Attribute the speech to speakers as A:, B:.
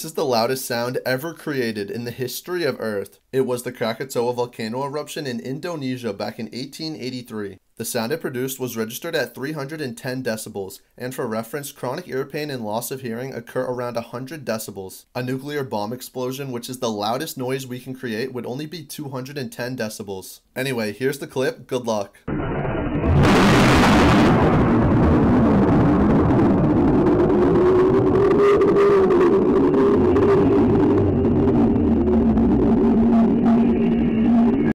A: This is the loudest sound ever created in the history of Earth. It was the Krakatoa volcano eruption in Indonesia back in 1883. The sound it produced was registered at 310 decibels, and for reference, chronic ear pain and loss of hearing occur around 100 decibels. A nuclear bomb explosion, which is the loudest noise we can create, would only be 210 decibels. Anyway, here's the clip. Good luck.